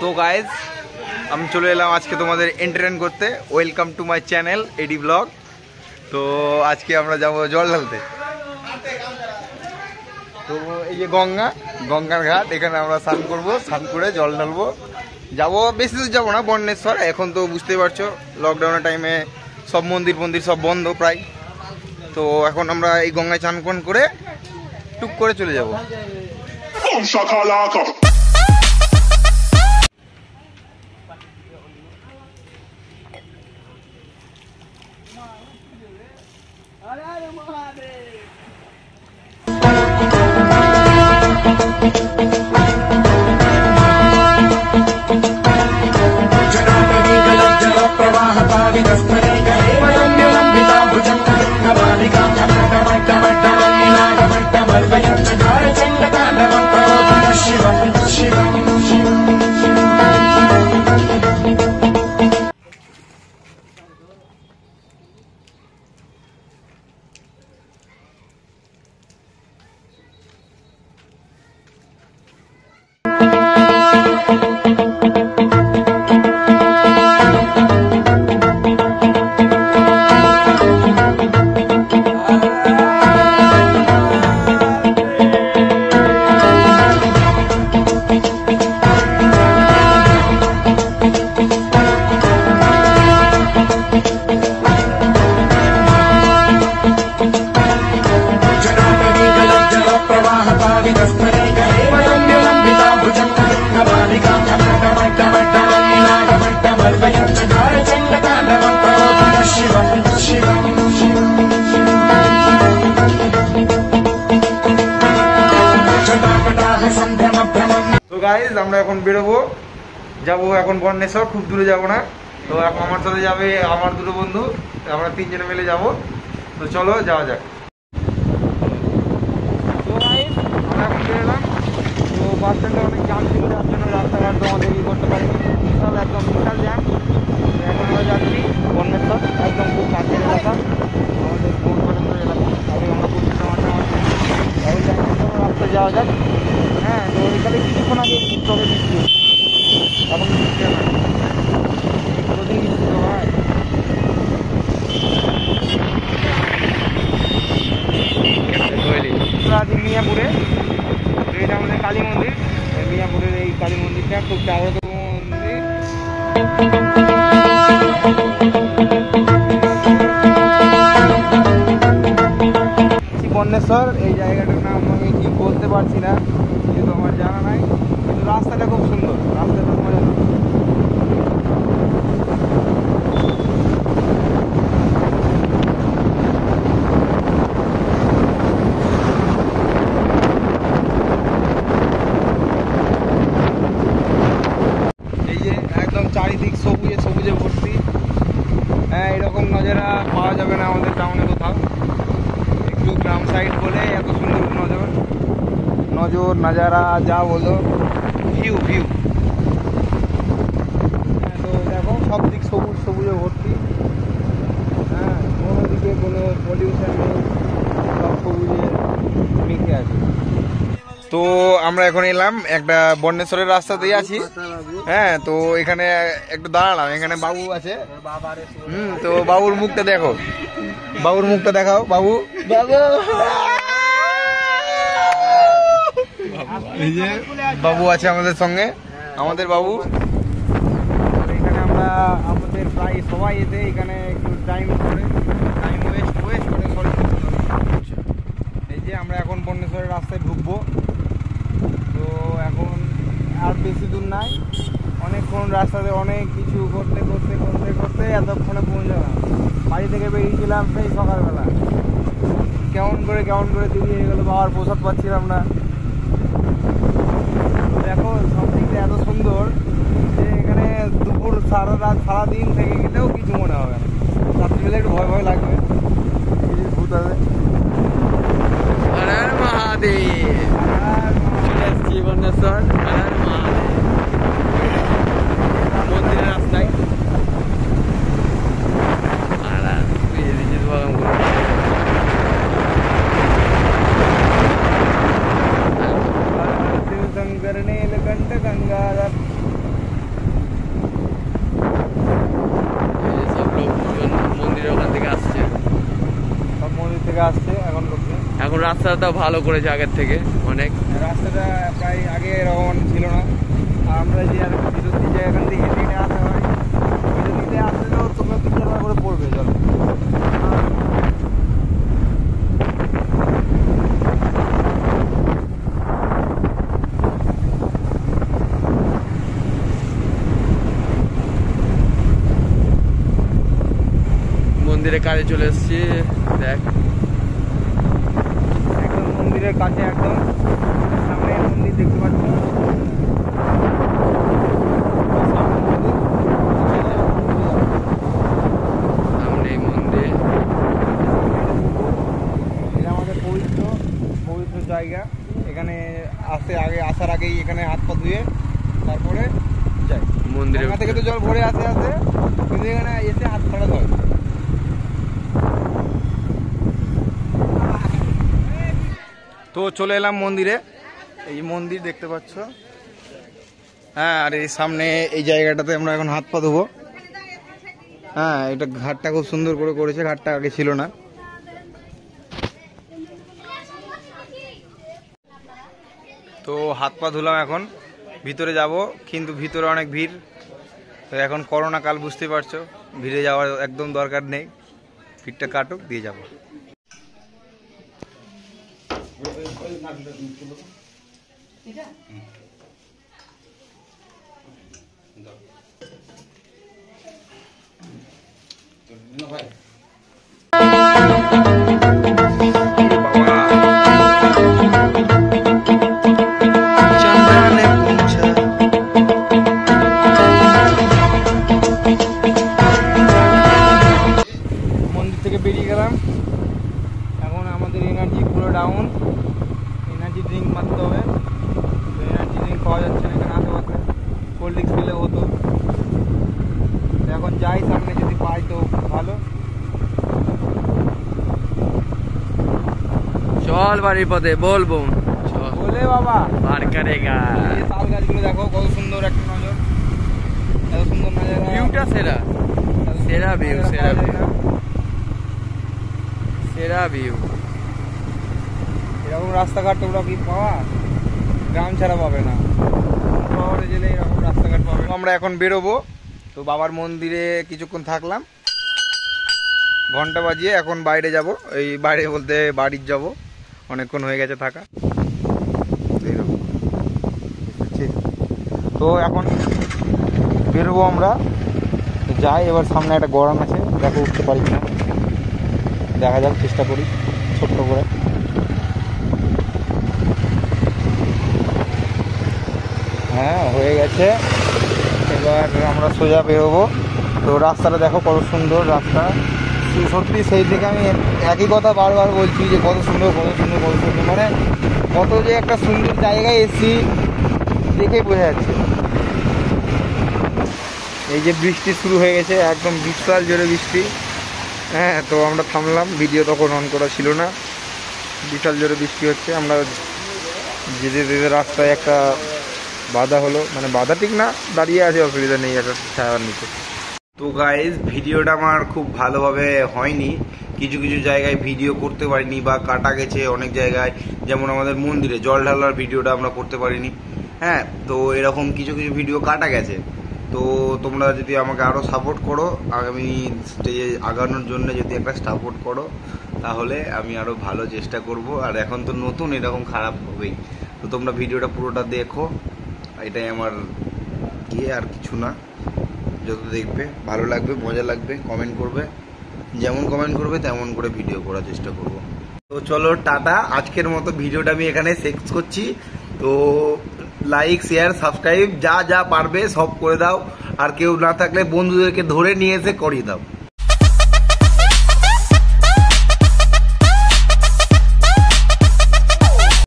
তো গাইজ আমি চলে এলাম আজকে তোমাদের এন্টারটেন করতে। Welcome to my channel AD blog তো আজকে আমরা যাব জল ঢালতে। তো এই যে গঙ্গা, গঙ্গার ঘাট, এখানে আমরা স্নান করব, স্নান করে জল ঢালবো। যাব, বেশি দূর যাব না বন্যেশ্বর এখন তো বুঝতেই পারছ লকডাউনের টাইমে সব মন্দির মন্দির সব বন্ধ প্রায়। তো এখন আমরা এই গঙ্গায় চান করে টুক করে চলে যাব। যাব Olha, aí, Mohamed! আমরা এখন বেরোবো। যাব এখন বর্ণেশ্বর, খুব দূরে যাব না। তো এখন আমার সাথে যাবে আমার দুটো বন্ধু, আমরা তিনজনে মিলে যাব। তো চলো, যাওয়া যাক। আমরা এখন বেরোলাম। তো বাস স্ট্যান্ডে অনেক জাম ছিল যার জন্য রাস্তাঘাট আমাদের ই করতে পারিনি। একদম বিশাল জ্যাম এখন আমরা যাচ্ছি বন্যেশ্বর একদম খুব কাছের এলাকা আমাদের এলাকা যাওয়া হ্যাঁ কিছুক্ষণ আগে এটা আমাদের কালী মন্দির। মিয়াপুরের এই কালী মন্দিরটা খুব জাগ্রত আছি বন্যেশ্বর এই জায়গাটার নাম আমি ঠিক বলতে পারছি না যেহেতু আমার জানা নাই। কিন্তু রাস্তাটা খুব সুন্দর, রাস্তাটা মজা চারিদিক সবুজে সবুজে ভর্তি। হ্যাঁ এরকম নজারা পাওয়া যাবে না আমাদের টাউনে কোথাও। একটু গ্রাম সাইড বলে এত সুন্দর নজর নজর নাজারা যা বলো ভিউ ভিউ তো দেখো সব দিক সবুজ সবুজে ভর্তি হ্যাঁ কোনো দিকে কোনো পলিউশন নেই সব সবুজে মেখে আছে তো আমরা এখন এলাম একটা বন্যেশ্বরের রাস্তাতেই আছি। হ্যাঁ তো এখানে একটু দাঁড়ালাম, এখানে বাবু আছে। হুম, তো বাবুর মুখটা দেখো। বাবুর মুখটা দেখাও, বাবু। বাবু আছে আমাদের সঙ্গে, আমাদের বাবু। এখানে আমরা, আমাদের প্রায় সবাই এতে এখানে একটু টাইম করে টাইম ওয়েস্ট ওয়েস্ট করে এই যে আমরা এখন বন্যেশ্বরের রাস্তায় ঢুকবো। আর বেশি দূর নাই। অনেকক্ষণ রাস্তাতে অনেক কিছু করতে করতে করতে করতে এতক্ষণে পৌঁছালাম। বাড়ি থেকে বেরিয়েছিলাম সেই সকালবেলা। কেমন করে কেমন করে দেরি হয়ে গেলো বাবার প্রসাদ পাচ্ছিলাম না। দেখো সব দিক দিয়ে এত সুন্দর যে এখানে দুপুর সারা রাত সারাদিন থেকে গেলেও কিছু মনে হবে না। রাত্রিবেলা একটু ভয় ভয় লাগবে। এই যে ভূত শ্রীবর্ণেশ্বর মেলার মা মন্দিরের রাস্তায় গঙ্গাধর সব লোকজন মন্দিরের ওখান থেকে আসছে সব মন্দির থেকে আসছে এখন লোকজন এখন রাস্তাটা ভালো করেছে আগের থেকে অনেক। রাস্তাটা প্রায় আগে এরকম ছিল না। আমরা যে আর থেকে আসা হয় তোমরা করে পড়বে মন্দিরে কাজে চলে এসছি দেখ। একদম মন্দিরের কাছে একদম। সামনে মন্দির দেখতে পাচ্ছি সামনে এই মন্দির এটা আমাদের পবিত্র পবিত্র জায়গা এখানে আসতে আগে আসার আগেই এখানে হাত পা ধুয়ে তারপরে যাই মন্দিরের গঙ্গা থেকে তো জল ভরে আসে আসে কিন্তু এখানে এসে হাত পাড়া হয় তো চলে এলাম মন্দিরে। এই মন্দির দেখতে পাচ্ছ। হ্যাঁ আর এই সামনে এই জায়গাটাতে আমরা এখন হাত পা ধোবো। হ্যাঁ এটা ঘাটটা খুব সুন্দর করে করেছে, ঘাটটা আগে ছিল না। তো হাত পা ধুলাম এখন, ভিতরে যাব, কিন্তু ভিতরে অনেক ভিড়। তো এখন করোনা কাল বুঝতে পারছ, ভিড়ে যাওয়ার একদম দরকার নেই। ভিড়টা কাটুক, দিয়ে যাব। চন্দনে হতো এখন যাই সামনে যদি পাই তো ভালো। চল বাড়ির পথে বলব বলে বাবা। বার করেগা এই তাল গাছগুলো দেখো কত সুন্দর একটা নজর। এত সুন্দর নজর। ভিউটা সেরা। সেরা view, সেরা view। সেরা ভিউ। এরকম রাস্তাঘাট তোমরা কি পাওয়া? গ্রাম ছাড়া পাবে না। শহরে গেলে এরকম রাস্তাঘাট পাবে। আমরা এখন বেরোবো। তো বাবার মন্দিরে কিছুক্ষণ থাকলাম। ঘণ্টা বাজিয়ে এখন বাইরে যাব। এই বাইরে বলতে বাড়ির যাব। অনেকক্ষণ হয়ে গেছে থাকা। তো এখন বেরোবো আমরা। যাই, এবার সামনে একটা গরম আছে। দেখো উঠতে পারি না দেখা যাক, চেষ্টা করি। ছোট্ট করে। হ্যাঁ গেছে। এবার আমরা সোজা বেরোবো। তো রাস্তাটা দেখো কত সুন্দর রাস্তা। সত্যি সেই থেকে আমি একই কথা বারবার বলছি যে কত সুন্দর কত সুন্দর কত সুন্দর। মানে কত যে একটা সুন্দর জায়গায় এসছি দেখেই বোঝা যাচ্ছে। এই যে বৃষ্টি শুরু হয়ে গেছে, একদম বিশাল জোরে বৃষ্টি। হ্যাঁ তো আমরা থামলাম। ভিডিও তখন অন করা ছিল না। বিশাল জোরে বৃষ্টি হচ্ছে। আমরা যেতে যেতে রাস্তায় একটা বাধা হলো মানে বাধা ঠিক না, দাঁড়িয়ে আছে, অসুবিধা নেই, একটা ছায়ার নিচে। তো গাইজ ভিডিওটা আমার খুব ভালোভাবে হয়নি। কিছু কিছু জায়গায় ভিডিও করতে পারিনি বা কাটা গেছে অনেক জায়গায়। যেমন আমাদের মন্দিরে, জল ঢালার ভিডিওটা আমরা করতে পারিনি। হ্যাঁ তো এরকম কিছু কিছু ভিডিও কাটা গেছে। তো তোমরা যদি আমাকে আরও সাপোর্ট করো, আগামী স্টেজে আগানোর জন্য যদি একটা সাপোর্ট করো, তাহলে আমি আরও ভালো চেষ্টা করব। আর এখন তো নতুন, এরকম খারাপ হবেই। তো তোমরা ভিডিওটা পুরোটা দেখো। এটাই আমার ইয়ে আর কিছু না। যত দেখবে, ভালো লাগবে, মজা লাগবে কমেন্ট করবে। যেমন কমেন্ট করবে, তেমন করে ভিডিও করার চেষ্টা করব। তো চলো, টাটা। আজকের মতো ভিডিওটা আমি এখানে শেষ করছি। তো লাইক শেয়ার সাবস্ক্রাইব যা যা পারবে সব করে দাও। আর কেউ না থাকলে বন্ধুদেরকে ধরে নিয়ে এসে করিয়ে দাও।